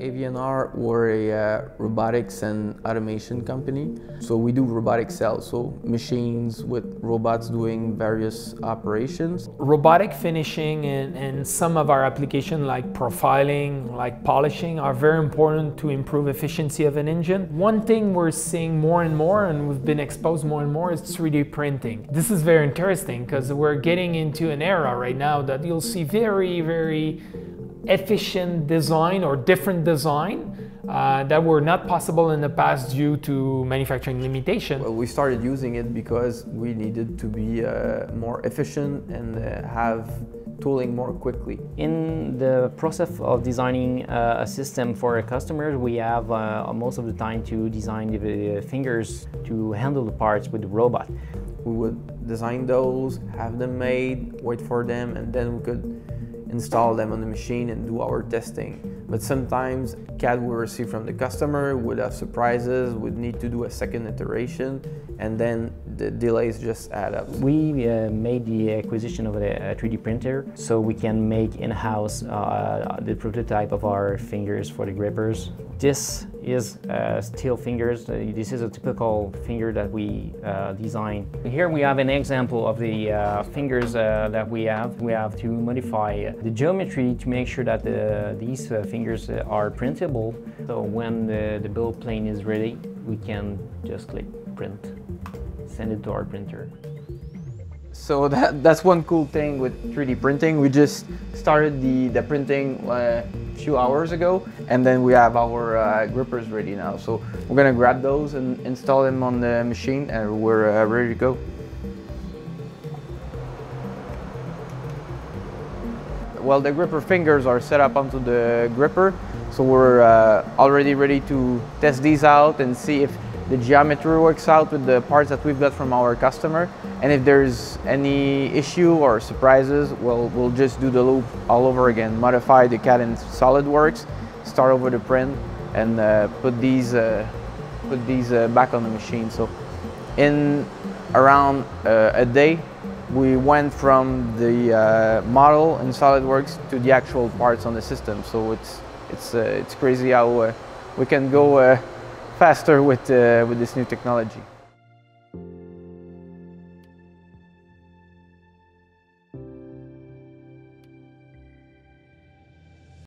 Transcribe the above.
AV&R, we're a uh, robotics and automation company. So we do robotic cells, so machines with robots doing various operations. Robotic finishing and, and some of our applications like profiling, like polishing are very important to improve efficiency of an engine. One thing we're seeing more and more and we've been exposed more and more is 3D printing. This is very interesting because we're getting into an era right now that you'll see very, very efficient design or different design uh, that were not possible in the past due to manufacturing limitation. Well, we started using it because we needed to be uh, more efficient and uh, have tooling more quickly. In the process of designing uh, a system for a customer, we have uh, most of the time to design the fingers to handle the parts with the robot. We would design those, have them made, wait for them, and then we could install them on the machine and do our testing. But sometimes CAD we receive from the customer would have surprises, would need to do a second iteration, and then the delays just add up. We uh, made the acquisition of a, a, 3D printer so we can make in-house uh, the prototype of our fingers for the grippers. This is uh, steel fingers. Uh, this is a typical finger that we uh, design. Here we have an example of the uh, fingers that we have. We have to modify the geometry to make sure that the, these fingers are printable. So when the, the build plane is ready, we can just click print, send it to our printer. So that, that's one cool thing with 3D printing. We just started the, the printing uh, a few hours ago and then we have our uh, grippers ready now. So we're gonna grab those and install them on the machine and we're uh, ready to go. Well, the gripper fingers are set up onto the gripper. So we're uh, already ready to test these out and see if the geometry works out with the parts that we've got from our customer. And if there's any issue or surprises, well, we'll just do the loop all over again, modify the CAD in SolidWorks, start over the print, and uh, put these uh, put these uh, back on the machine. So in around uh, a day, we went from the uh, model in SolidWorks to the actual parts on the system. So it's it's uh, it's crazy how we can go faster with, uh, with this new technology.